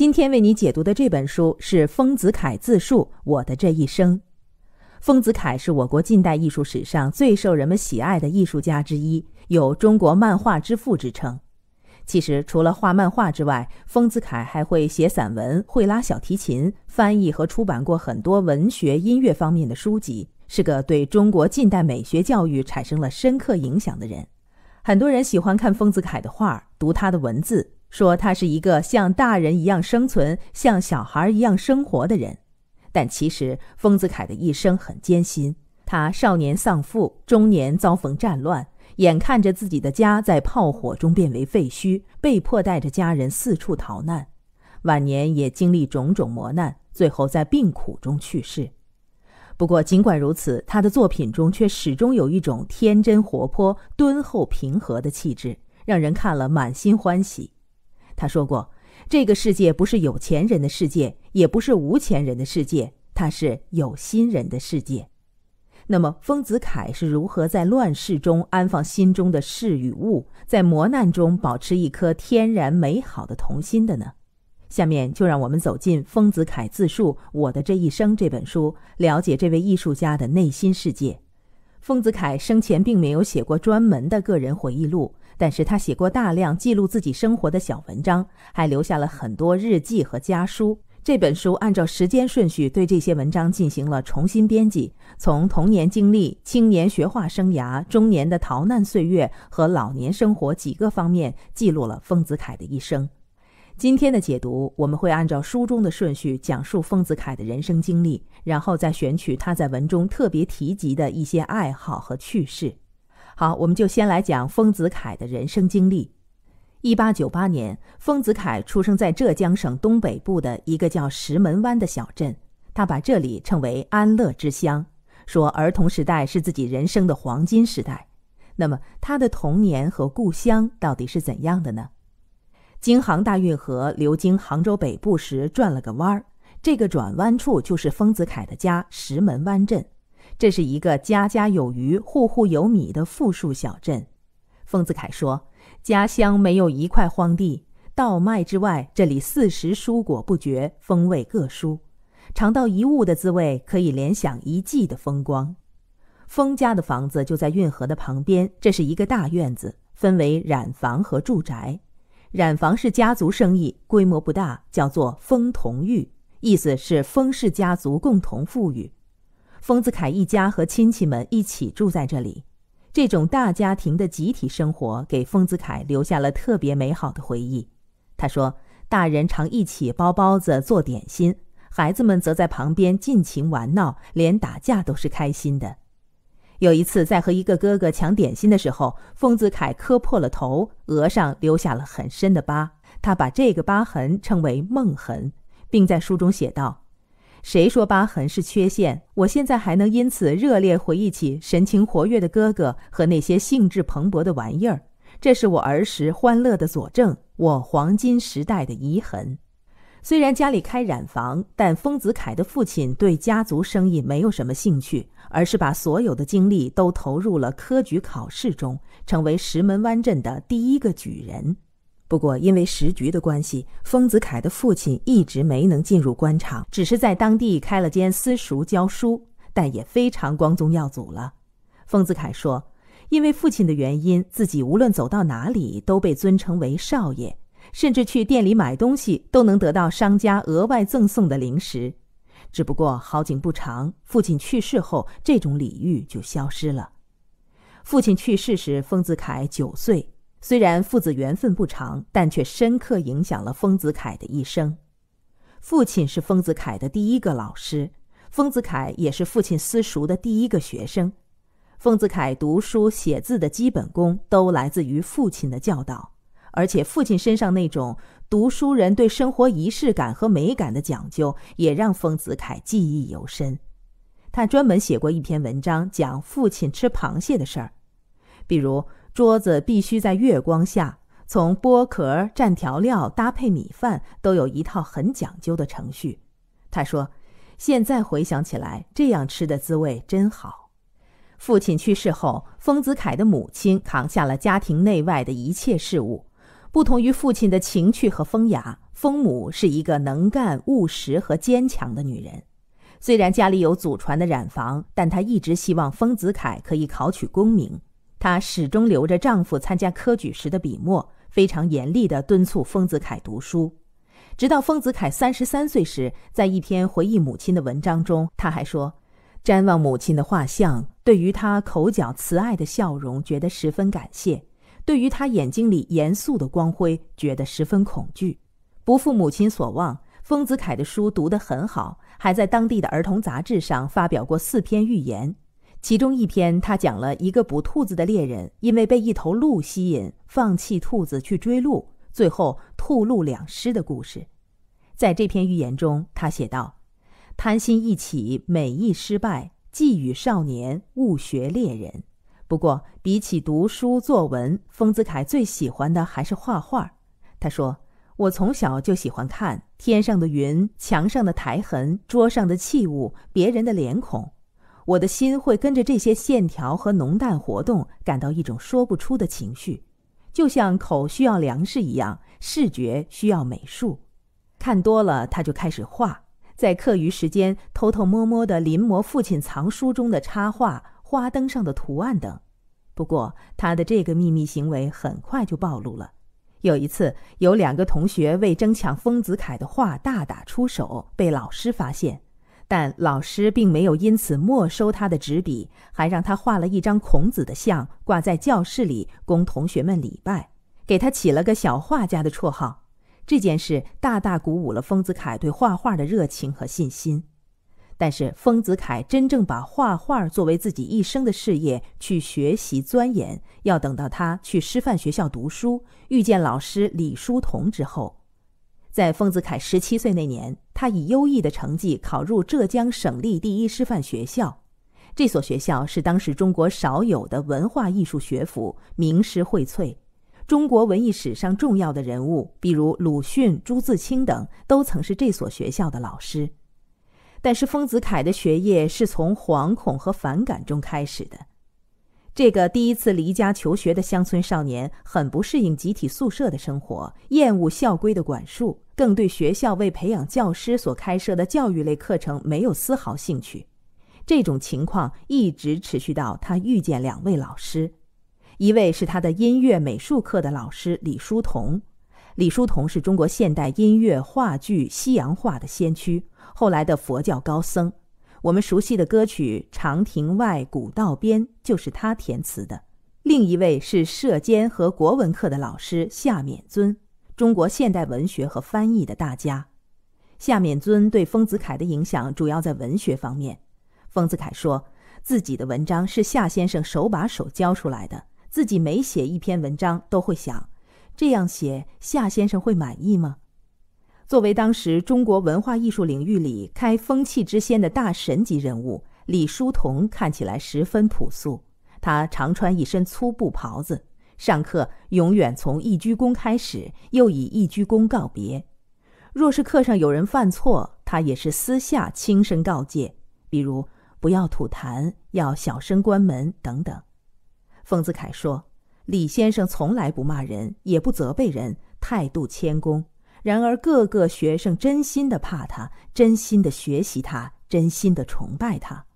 今天为你解读的这本书是丰子恺自述《我的这一生》。丰子恺是我国近代艺术史上最受人们喜爱的艺术家之一，有“中国漫画之父”之称。其实，除了画漫画之外，丰子恺还会写散文，会拉小提琴，翻译和出版过很多文学、音乐方面的书籍，是个对中国近代美学教育产生了深刻影响的人。很多人喜欢看丰子恺的画，读他的文字。说他是一个像大人一样生存、像小孩一样生活的人，但其实丰子恺的一生很艰辛。他少年丧父，中年遭逢战乱，眼看着自己的家在炮火中变为废墟，被迫带着家人四处逃难。晚年也经历种种磨难，最后在病苦中去世。不过，尽管如此，他的作品中却始终有一种天真活泼、敦厚平和的气质，让人看了满心欢喜。他说过：“这个世界不是有钱人的世界，也不是无钱人的世界，它是有心人的世界。”那么，丰子恺是如何在乱世中安放心中的事与物，在磨难中保持一颗天然美好的童心的呢？下面就让我们走进丰子恺自述《我的这一生》这本书，了解这位艺术家的内心世界。丰子恺生前并没有写过专门的个人回忆录。但是他写过大量记录自己生活的小文章，还留下了很多日记和家书。这本书按照时间顺序对这些文章进行了重新编辑，从童年经历、青年学画生涯、中年的逃难岁月和老年生活几个方面记录了丰子恺的一生。今天的解读，我们会按照书中的顺序讲述丰子恺的人生经历，然后再选取他在文中特别提及的一些爱好和趣事。好，我们就先来讲丰子恺的人生经历。一八九八年，丰子恺出生在浙江省东北部的一个叫石门湾的小镇，他把这里称为安乐之乡，说儿童时代是自己人生的黄金时代。那么，他的童年和故乡到底是怎样的呢？京杭大运河流经杭州北部时转了个弯儿，这个转弯处就是丰子恺的家石门湾镇。这是一个家家有余、户户有米的富庶小镇。丰子恺说：“家乡没有一块荒地，稻麦之外，这里四时蔬果不绝，风味各殊。尝到一物的滋味，可以联想一季的风光。”丰家的房子就在运河的旁边，这是一个大院子，分为染房和住宅。染房是家族生意，规模不大，叫做“丰同裕”，意思是丰氏家族共同富裕。丰子恺一家和亲戚们一起住在这里，这种大家庭的集体生活给丰子恺留下了特别美好的回忆。他说：“大人常一起包包子、做点心，孩子们则在旁边尽情玩闹，连打架都是开心的。”有一次，在和一个哥哥抢点心的时候，丰子恺磕破了头，额上留下了很深的疤，他把这个疤痕称为“梦痕”，并在书中写道。谁说疤痕是缺陷？我现在还能因此热烈回忆起神情活跃的哥哥和那些兴致蓬勃的玩意儿，这是我儿时欢乐的佐证，我黄金时代的遗痕。虽然家里开染房，但丰子恺的父亲对家族生意没有什么兴趣，而是把所有的精力都投入了科举考试中，成为石门湾镇的第一个举人。不过，因为时局的关系，丰子恺的父亲一直没能进入官场，只是在当地开了间私塾教书，但也非常光宗耀祖了。丰子恺说：“因为父亲的原因，自己无论走到哪里都被尊称为少爷，甚至去店里买东西都能得到商家额外赠送的零食。只不过好景不长，父亲去世后，这种礼遇就消失了。父亲去世时，丰子恺九岁。”虽然父子缘分不长，但却深刻影响了丰子恺的一生。父亲是丰子恺的第一个老师，丰子恺也是父亲私塾的第一个学生。丰子恺读书写字的基本功都来自于父亲的教导，而且父亲身上那种读书人对生活仪式感和美感的讲究，也让丰子恺记忆犹深。他专门写过一篇文章，讲父亲吃螃蟹的事儿，比如。桌子必须在月光下，从剥壳、蘸调料、搭配米饭，都有一套很讲究的程序。他说：“现在回想起来，这样吃的滋味真好。”父亲去世后，丰子恺的母亲扛下了家庭内外的一切事务。不同于父亲的情趣和风雅，风母是一个能干、务实和坚强的女人。虽然家里有祖传的染坊，但她一直希望丰子恺可以考取功名。她始终留着丈夫参加科举时的笔墨，非常严厉地敦促丰子恺读书。直到丰子恺三十三岁时，在一篇回忆母亲的文章中，他还说：“瞻望母亲的画像，对于她口角慈爱的笑容，觉得十分感谢；对于她眼睛里严肃的光辉，觉得十分恐惧。不负母亲所望，丰子恺的书读得很好，还在当地的儿童杂志上发表过四篇寓言。其中一篇，他讲了一个捕兔子的猎人，因为被一头鹿吸引，放弃兔子去追鹿。”最后，兔鹿两失的故事，在这篇寓言中，他写道：“贪心一起，美意失败，寄予少年勿学猎人。”不过，比起读书作文，丰子恺最喜欢的还是画画。他说：“我从小就喜欢看天上的云、墙上的苔痕、桌上的器物、别人的脸孔，我的心会跟着这些线条和浓淡活动，感到一种说不出的情绪。”就像口需要粮食一样，视觉需要美术。看多了，他就开始画，在课余时间偷偷摸摸地临摹父亲藏书中的插画、花灯上的图案等。不过，他的这个秘密行为很快就暴露了。有一次，有两个同学为争抢丰子恺的画大打出手，被老师发现。但老师并没有因此没收他的纸笔，还让他画了一张孔子的像，挂在教室里供同学们礼拜，给他起了个“小画家”的绰号。这件事大大鼓舞了丰子恺对画画的热情和信心。但是，丰子恺真正把画画作为自己一生的事业去学习钻研，要等到他去师范学校读书，遇见老师李叔同之后。在丰子恺十七岁那年，他以优异的成绩考入浙江省立第一师范学校。这所学校是当时中国少有的文化艺术学府，名师荟萃。中国文艺史上重要的人物，比如鲁迅、朱自清等，都曾是这所学校的老师。但是，丰子恺的学业是从惶恐和反感中开始的。这个第一次离家求学的乡村少年很不适应集体宿舍的生活，厌恶校规的管束，更对学校为培养教师所开设的教育类课程没有丝毫兴趣。这种情况一直持续到他遇见两位老师，一位是他的音乐美术课的老师李叔同。李叔同是中国现代音乐、话剧、西洋画的先驱，后来的佛教高僧。我们熟悉的歌曲《长亭外，古道边》就是他填词的。另一位是社监和国文课的老师夏勉尊，中国现代文学和翻译的大家。夏勉尊对丰子恺的影响主要在文学方面。丰子恺说自己的文章是夏先生手把手教出来的，自己每写一篇文章都会想：这样写夏先生会满意吗？作为当时中国文化艺术领域里开风气之先的大神级人物，李叔同看起来十分朴素。他常穿一身粗布袍子，上课永远从一鞠躬开始，又以一鞠躬告别。若是课上有人犯错，他也是私下轻声告诫，比如不要吐痰，要小声关门等等。丰子恺说：“李先生从来不骂人，也不责备人，态度谦恭。”然而，个个学生真心的怕他，真心的学习他，真心的崇拜他。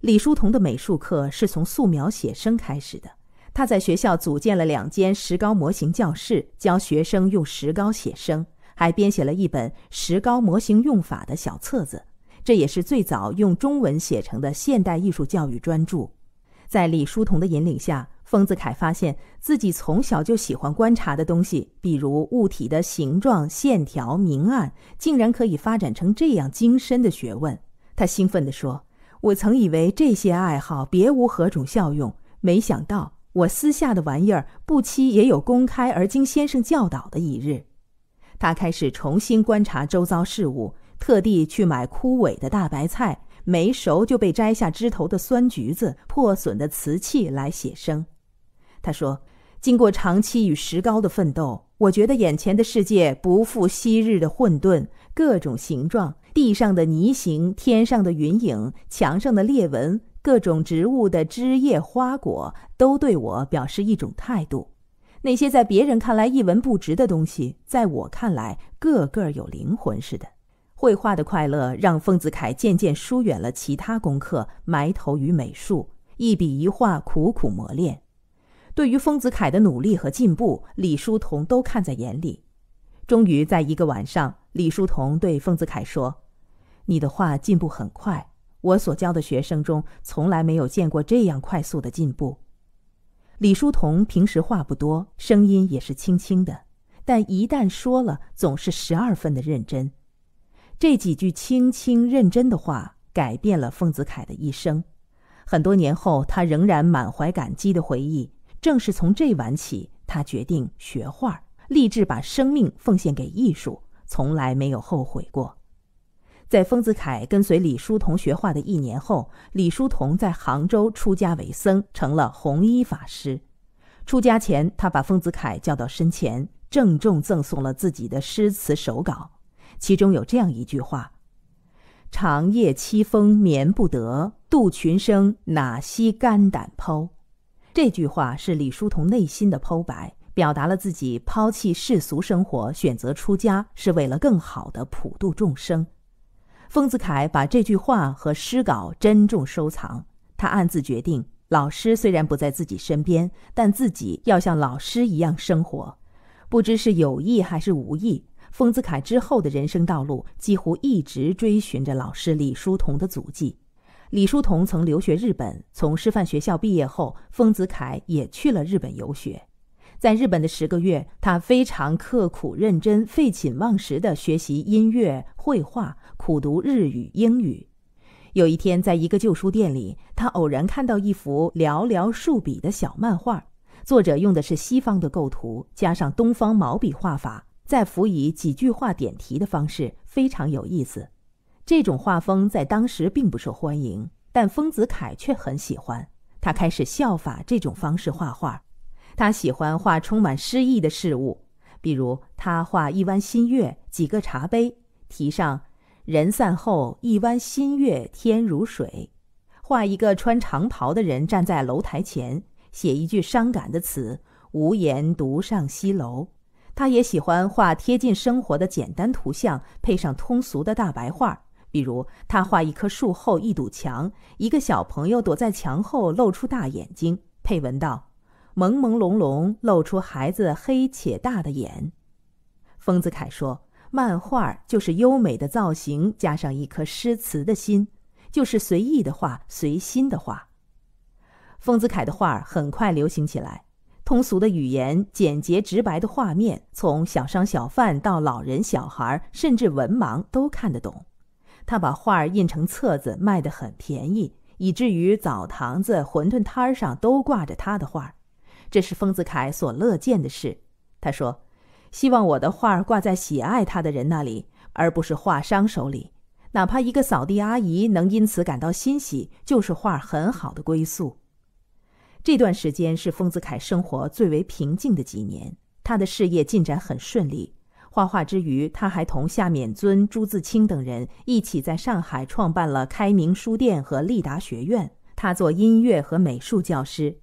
李叔同的美术课是从素描写生开始的。他在学校组建了两间石膏模型教室，教学生用石膏写生，还编写了一本石膏模型用法的小册子。这也是最早用中文写成的现代艺术教育专著。在李叔同的引领下。丰子恺发现自己从小就喜欢观察的东西，比如物体的形状、线条、明暗，竟然可以发展成这样精深的学问。他兴奋地说：“我曾以为这些爱好别无何种效用，没想到我私下的玩意儿不期也有公开而经先生教导的一日。”他开始重新观察周遭事物，特地去买枯萎的大白菜、没熟就被摘下枝头的酸橘子、破损的瓷器来写生。他说：“经过长期与石膏的奋斗，我觉得眼前的世界不复昔日的混沌，各种形状，地上的泥形，天上的云影，墙上的裂纹，各种植物的枝叶花果，都对我表示一种态度。那些在别人看来一文不值的东西，在我看来个个有灵魂似的。绘画的快乐让丰子恺渐渐疏远了其他功课，埋头于美术，一笔一画苦苦磨练。对于丰子恺的努力和进步，李叔同都看在眼里。终于在一个晚上，李叔同对丰子恺说：“你的画进步很快，我所教的学生中从来没有见过这样快速的进步。”李叔同平时话不多，声音也是轻轻的，但一旦说了，总是十二分的认真。这几句轻轻认真的话，改变了丰子恺的一生。很多年后，他仍然满怀感激的回忆。正是从这晚起，他决定学画，立志把生命奉献给艺术，从来没有后悔过。在丰子恺跟随李叔同学画的一年后，李叔同在杭州出家为僧，成了弘一法师。出家前，他把丰子恺叫到身前，郑重赠送了自己的诗词手稿，其中有这样一句话：“长夜凄风眠不得，度群生哪惜肝胆剖。”这句话是李叔同内心的剖白，表达了自己抛弃世俗生活，选择出家是为了更好的普度众生。丰子恺把这句话和诗稿珍重收藏，他暗自决定：老师虽然不在自己身边，但自己要像老师一样生活。不知是有意还是无意，丰子恺之后的人生道路几乎一直追寻着老师李叔同的足迹。李叔同曾留学日本，从师范学校毕业后，丰子恺也去了日本游学。在日本的十个月，他非常刻苦认真、废寝忘食地学习音乐、绘画，苦读日语、英语。有一天，在一个旧书店里，他偶然看到一幅寥寥数笔的小漫画，作者用的是西方的构图，加上东方毛笔画法，再辅以几句话点题的方式，非常有意思。这种画风在当时并不受欢迎，但丰子恺却很喜欢。他开始效法这种方式画画。他喜欢画充满诗意的事物，比如他画一弯新月，几个茶杯，题上“人散后，一弯新月天如水”；画一个穿长袍的人站在楼台前，写一句伤感的词“无言独上西楼”。他也喜欢画贴近生活的简单图像，配上通俗的大白话。比如，他画一棵树后一堵墙，一个小朋友躲在墙后露出大眼睛，配文道：“朦朦胧胧露出孩子黑且大的眼。”丰子恺说：“漫画就是优美的造型，加上一颗诗词的心，就是随意的画，随心的画。”丰子恺的画很快流行起来，通俗的语言，简洁直白的画面，从小商小贩到老人小孩，甚至文盲都看得懂。他把画印成册子，卖得很便宜，以至于澡堂子、馄饨摊儿上都挂着他的画。这是丰子恺所乐见的事。他说：“希望我的画挂在喜爱他的人那里，而不是画商手里。哪怕一个扫地阿姨能因此感到欣喜，就是画很好的归宿。”这段时间是丰子恺生活最为平静的几年，他的事业进展很顺利。画画之余，他还同夏勉尊、朱自清等人一起在上海创办了开明书店和立达学院。他做音乐和美术教师。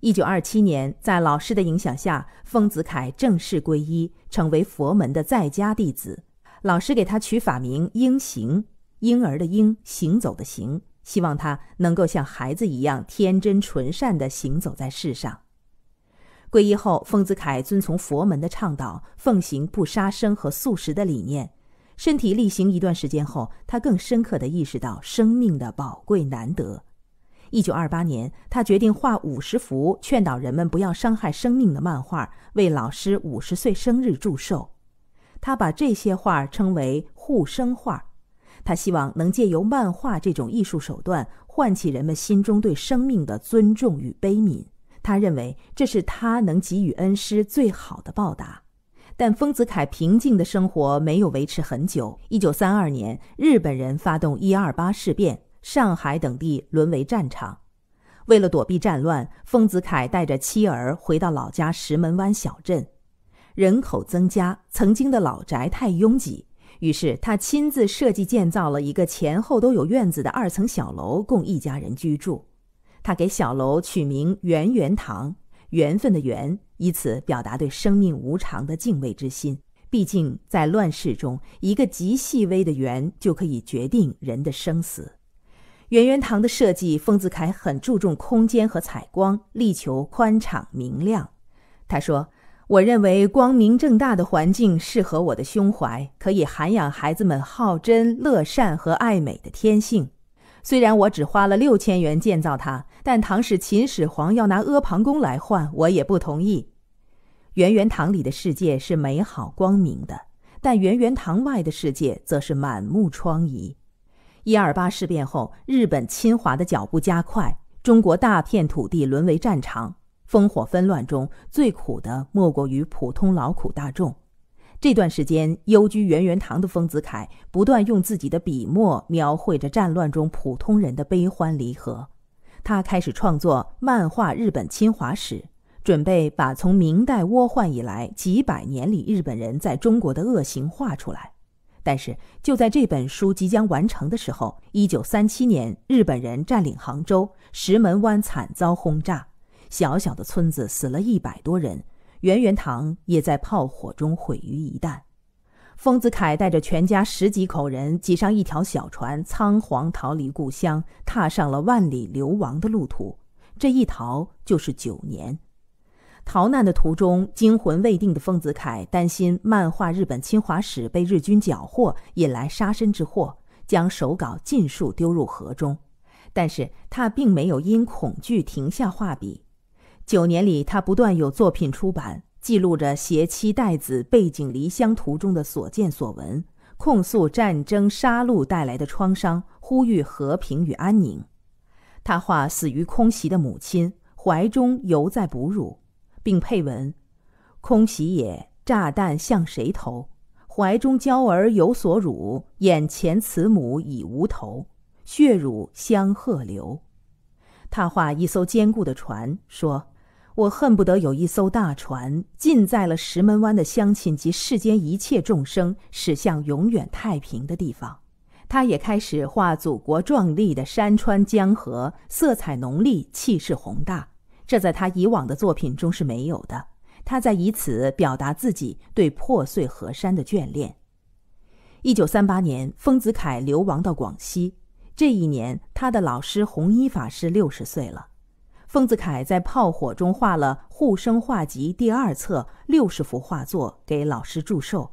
一九二七年，在老师的影响下，丰子恺正式皈依，成为佛门的在家弟子。老师给他取法名“婴行”，婴儿的婴，行走的行，希望他能够像孩子一样天真纯善地行走在世上。皈依后，丰子恺遵从佛门的倡导，奉行不杀生和素食的理念。身体力行一段时间后，他更深刻地意识到生命的宝贵难得。一九二八年，他决定画五十幅劝导人们不要伤害生命的漫画，为老师五十岁生日祝寿。他把这些画称为护生画。他希望能借由漫画这种艺术手段，唤起人们心中对生命的尊重与悲悯。他认为这是他能给予恩师最好的报答，但丰子恺平静的生活没有维持很久。一九三二年，日本人发动一二八事变，上海等地沦为战场。为了躲避战乱，丰子恺带着妻儿回到老家石门湾小镇。人口增加，曾经的老宅太拥挤，于是他亲自设计建造了一个前后都有院子的二层小楼，供一家人居住。他给小楼取名“圆圆堂”，缘分的缘，以此表达对生命无常的敬畏之心。毕竟，在乱世中，一个极细微的缘就可以决定人的生死。圆圆堂的设计，丰子恺很注重空间和采光，力求宽敞明亮。他说：“我认为光明正大的环境适合我的胸怀，可以涵养孩子们好真、乐善和爱美的天性。虽然我只花了六千元建造它，但唐使秦始皇要拿阿房宫来换，我也不同意。”圆圆堂里的世界是美好光明的，但圆圆堂外的世界则是满目疮痍。一二八事变后，日本侵华的脚步加快，中国大片土地沦为战场。烽火纷乱中，最苦的莫过于普通劳苦大众。这段时间，幽居圆圆堂的丰子恺不断用自己的笔墨描绘着战乱中普通人的悲欢离合。他开始创作漫画《日本侵华史》，准备把从明代倭患以来几百年里日本人在中国的恶行画出来。但是就在这本书即将完成的时候，一九三七年，日本人占领杭州，石门湾惨遭轰炸，小小的村子死了一百多人，圆圆堂也在炮火中毁于一旦。丰子恺带着全家十几口人挤上一条小船，仓皇逃离故乡，踏上了万里流亡的路途。这一逃就是九年。逃难的途中，惊魂未定的丰子恺担心漫画《日本侵华史》被日军缴获，引来杀身之祸，将手稿尽数丢入河中。但是他并没有因恐惧停下画笔。九年里，他不断有作品出版，记录着携妻带子背井离乡途中的所见所闻，控诉战争杀戮带来的创伤，呼吁和平与安宁。他画死于空袭的母亲，怀中犹在哺乳。并配文：“空袭也，炸弹向谁投？怀中娇儿有所辱，眼前慈母已无头，血乳相和流。”他画一艘坚固的船，说：“我恨不得有一艘大船，浸载了石门湾的乡亲及世间一切众生，驶向永远太平的地方。”他也开始画祖国壮丽的山川江河，色彩浓丽，气势宏大。这在他以往的作品中是没有的。他在以此表达自己对破碎河山的眷恋。一九三八年，丰子恺流亡到广西。这一年，他的老师弘一法师六十岁了。丰子恺在炮火中画了《护生画集》第二册六十幅画作给老师祝寿。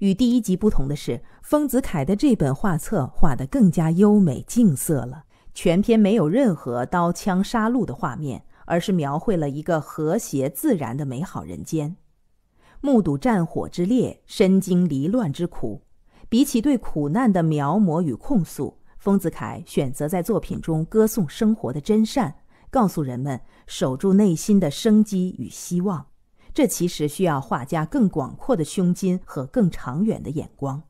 与第一集不同的是，丰子恺的这本画册画得更加优美静色了。全篇没有任何刀枪杀戮的画面。而是描绘了一个和谐自然的美好人间，目睹战火之烈，身经离乱之苦。比起对苦难的描摹与控诉，丰子恺选择在作品中歌颂生活的真善，告诉人们守住内心的生机与希望。这其实需要画家更广阔的胸襟和更长远的眼光。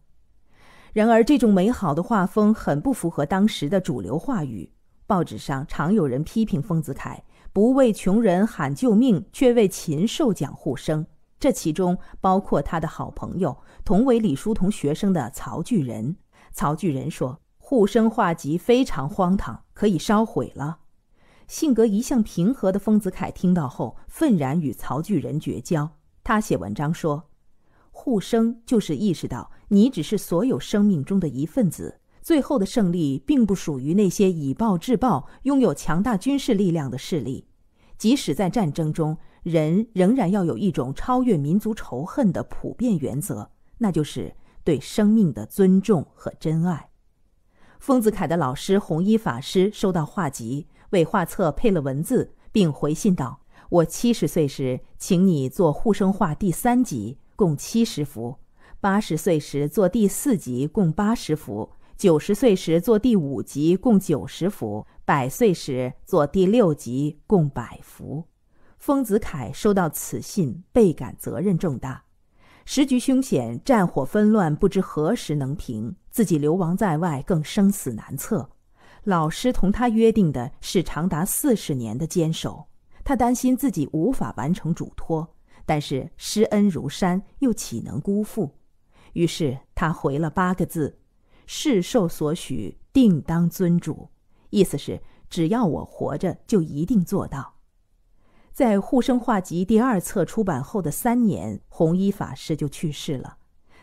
然而，这种美好的画风很不符合当时的主流话语。报纸上常有人批评丰子恺。不为穷人喊救命，却为禽兽讲护生。这其中包括他的好朋友，同为李叔同学生的曹巨人。曹巨人说：“护生画集非常荒唐，可以烧毁了。”性格一向平和的丰子恺听到后，愤然与曹巨人绝交。他写文章说：“护生就是意识到你只是所有生命中的一份子。”最后的胜利并不属于那些以暴制暴、拥有强大军事力量的势力，即使在战争中，人仍然要有一种超越民族仇恨的普遍原则，那就是对生命的尊重和珍爱。丰子恺的老师弘一法师收到画集，为画册配了文字，并回信道：“我七十岁时，请你做护生画第三集，共七十幅；八十岁时做第四集，共八十幅。”九十岁时做第五集，共九十幅；百岁时做第六集，共百幅。丰子恺收到此信，倍感责任重大。时局凶险，战火纷乱，不知何时能平。自己流亡在外，更生死难测。老师同他约定的是长达四十年的坚守，他担心自己无法完成嘱托，但是施恩如山，又岂能辜负？于是他回了八个字。世受所许，定当尊主。意思是，只要我活着，就一定做到。在《护生画集》第二册出版后的三年，弘一法师就去世了。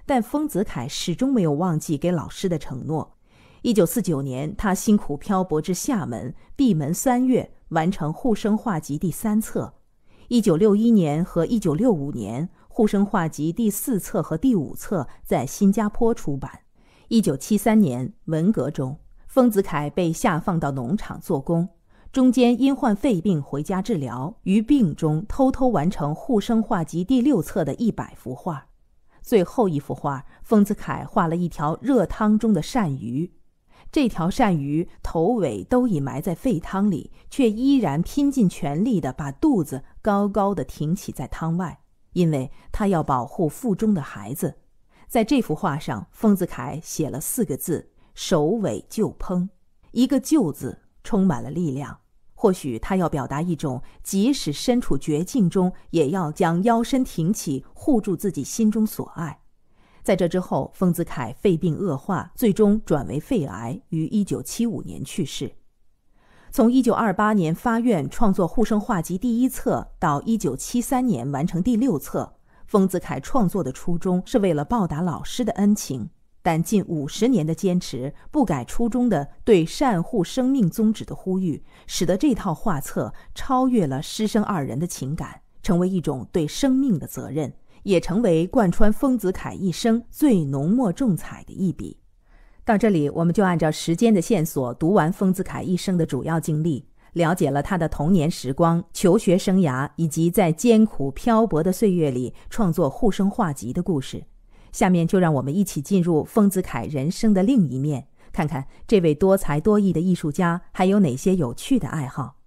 但丰子恺始终没有忘记给老师的承诺。一九四九年，他辛苦漂泊至厦门，闭门三月，完成《护生画集》第三册。一九六一年和一九六五年，《护生画集》第四册和第五册在新加坡出版。一九七三年，文革中，丰子恺被下放到农场做工。中间因患肺病回家治疗，于病中偷偷完成《护生画集》第六册的一百幅画。最后一幅画，丰子恺画了一条热汤中的鳝鱼，这条鳝鱼头尾都已埋在沸汤里，却依然拼尽全力地把肚子高高的挺起在汤外，因为他要保护腹中的孩子。在这幅画上，丰子恺写了四个字：“首尾就烹”，一个“就”字充满了力量。或许他要表达一种，即使身处绝境中，也要将腰身挺起，护住自己心中所爱。在这之后，丰子恺肺病恶化，最终转为肺癌，于一九七五年去世。从一九二八年发愿创作《护生画集》第一册，到一九七三年完成第六册，丰子恺创作的初衷是为了报答老师的恩情。但近五十年的坚持，不改初衷的对善护生命宗旨的呼吁，使得这套画册超越了师生二人的情感，成为一种对生命的责任，也成为贯穿丰子恺一生最浓墨重彩的一笔。到这里，我们就按照时间的线索读完丰子恺一生的主要经历，了解了他的童年时光、求学生涯，以及在艰苦漂泊的岁月里创作护生画集的故事。下面就让我们一起进入丰子恺人生的另一面，看看这位多才多艺的艺术家还有哪些有趣的爱好。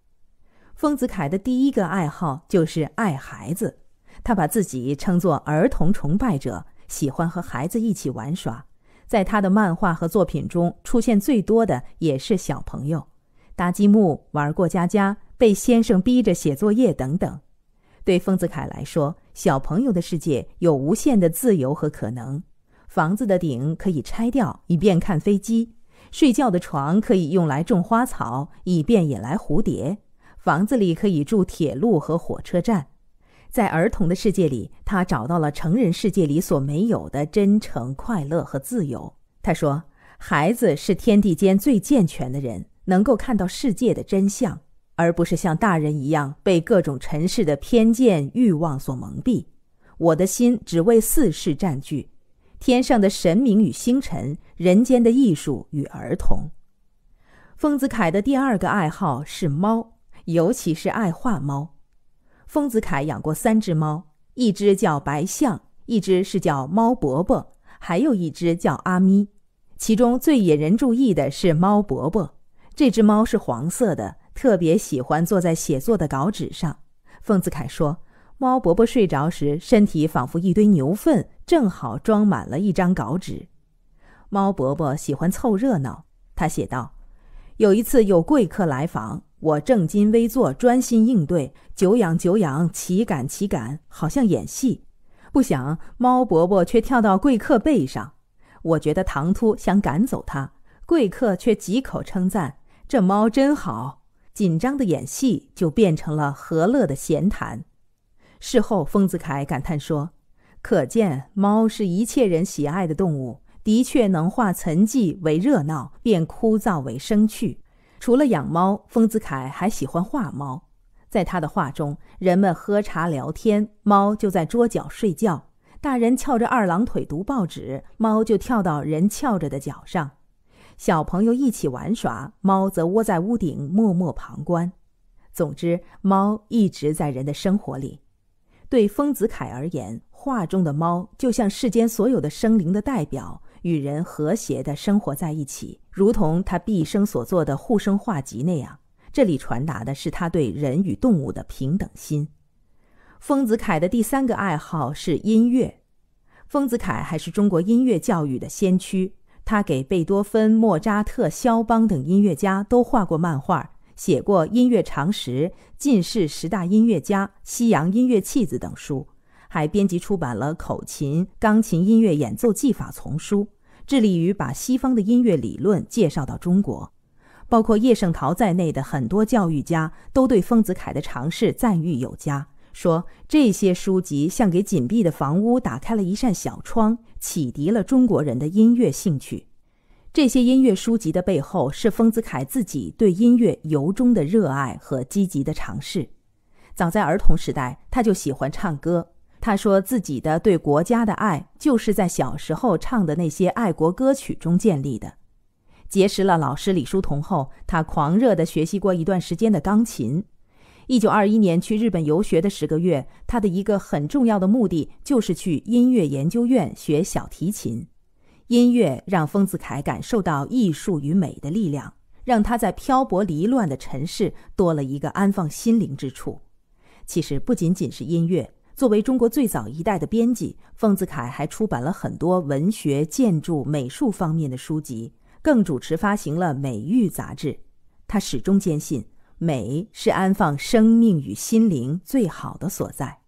丰子恺的第一个爱好就是爱孩子，他把自己称作儿童崇拜者，喜欢和孩子一起玩耍。在他的漫画和作品中，出现最多的也是小朋友，搭积木、玩过家家、被先生逼着写作业等等。对丰子恺来说，小朋友的世界有无限的自由和可能，房子的顶可以拆掉以便看飞机，睡觉的床可以用来种花草以便引来蝴蝶，房子里可以住铁路和火车站。在儿童的世界里，他找到了成人世界里所没有的真诚、快乐和自由。他说：“孩子是天地间最健全的人，能够看到世界的真相。”而不是像大人一样被各种尘世的偏见、欲望所蒙蔽。我的心只为四世占据：天上的神明与星辰，人间的艺术与儿童。丰子恺的第二个爱好是猫，尤其是爱画猫。丰子恺养过三只猫，一只叫白象，一只是叫猫伯伯，还有一只叫阿咪。其中最引人注意的是猫伯伯，这只猫是黄色的。特别喜欢坐在写作的稿纸上。丰子恺说：“猫伯伯睡着时，身体仿佛一堆牛粪，正好装满了一张稿纸。”猫伯伯喜欢凑热闹。他写道：“有一次有贵客来访，我正襟危坐，专心应对，久仰久仰，岂敢岂敢，好像演戏。不想猫伯伯却跳到贵客背上，我觉得唐突，想赶走他，贵客却几口称赞：这猫真好。”紧张的演戏就变成了和乐的闲谈。事后，丰子恺感叹说：“可见猫是一切人喜爱的动物，的确能化沉寂为热闹，变枯燥为生趣。”除了养猫，丰子恺还喜欢画猫。在他的画中，人们喝茶聊天，猫就在桌角睡觉；大人翘着二郎腿读报纸，猫就跳到人翘着的脚上。小朋友一起玩耍，猫则窝在屋顶默默旁观。总之，猫一直在人的生活里。对丰子恺而言，画中的猫就像世间所有的生灵的代表，与人和谐地生活在一起，如同他毕生所做的护生画集那样。这里传达的是他对人与动物的平等心。丰子恺的第三个爱好是音乐。丰子恺还是中国音乐教育的先驱。他给贝多芬、莫扎特、肖邦等音乐家都画过漫画，写过《音乐常识》《近世十大音乐家》《西洋音乐器子》等书，还编辑出版了《口琴、钢琴音乐演奏技法丛书》，致力于把西方的音乐理论介绍到中国。包括叶圣陶在内的很多教育家都对丰子恺的尝试赞誉有加，说这些书籍像给紧闭的房屋打开了一扇小窗，启迪了中国人的音乐兴趣。这些音乐书籍的背后是丰子恺自己对音乐由衷的热爱和积极的尝试。早在儿童时代，他就喜欢唱歌。他说自己的对国家的爱，就是在小时候唱的那些爱国歌曲中建立的。结识了老师李叔同后，他狂热地学习过一段时间的钢琴。一九二一年去日本游学的十个月，他的一个很重要的目的就是去音乐研究院学小提琴。音乐让丰子恺感受到艺术与美的力量，让他在漂泊离乱的尘世多了一个安放心灵之处。其实不仅仅是音乐，作为中国最早一代的编辑，丰子恺还出版了很多文学、建筑、美术方面的书籍。更主持发行了《美育》杂志，他始终坚信美是安放生命与心灵最好的所在。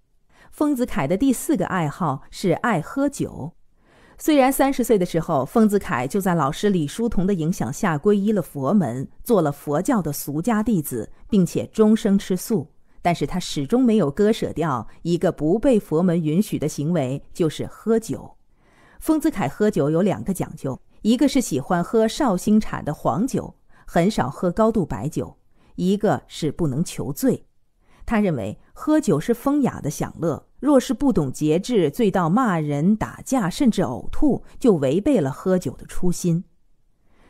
丰子恺的第四个爱好是爱喝酒。虽然三十岁的时候，丰子恺就在老师李叔同的影响下皈依了佛门，做了佛教的俗家弟子，并且终生吃素，但是他始终没有割舍掉一个不被佛门允许的行为，就是喝酒。丰子恺喝酒有两个讲究。一个是喜欢喝绍兴产的黄酒，很少喝高度白酒；一个是不能求醉。他认为喝酒是风雅的享乐，若是不懂节制，醉到骂人、打架，甚至呕吐，就违背了喝酒的初心。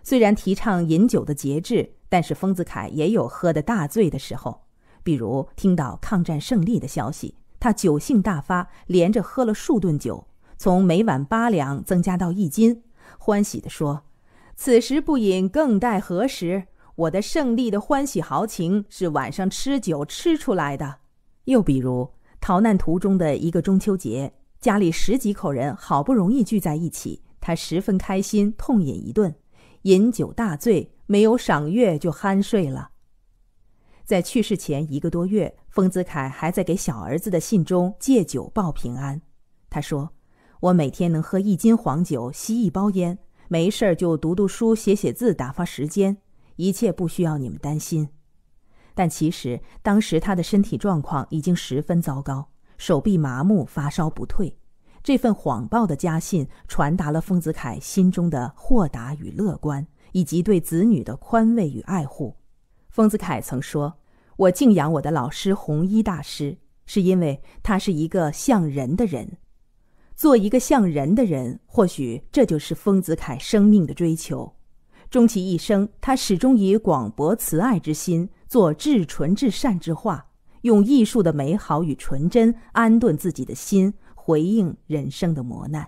虽然提倡饮酒的节制，但是丰子恺也有喝得大醉的时候。比如听到抗战胜利的消息，他酒性大发，连着喝了数顿酒，从每晚八两增加到一斤。欢喜地说：“此时不饮，更待何时？我的胜利的欢喜豪情是晚上吃酒吃出来的。”又比如逃难途中的一个中秋节，家里十几口人好不容易聚在一起，他十分开心，痛饮一顿，饮酒大醉，没有赏月就酣睡了。在去世前一个多月，丰子恺还在给小儿子的信中借酒报平安。他说。我每天能喝一斤黄酒，吸一包烟，没事儿就读读书、写写字，打发时间，一切不需要你们担心。但其实当时他的身体状况已经十分糟糕，手臂麻木，发烧不退。这份谎报的家信传达了丰子恺心中的豁达与乐观，以及对子女的宽慰与爱护。丰子恺曾说：“我敬仰我的老师弘一大师，是因为他是一个像人的人。”做一个像人的人，或许这就是丰子恺生命的追求。终其一生，他始终以广博慈爱之心，做至纯至善之画，用艺术的美好与纯真安顿自己的心，回应人生的磨难。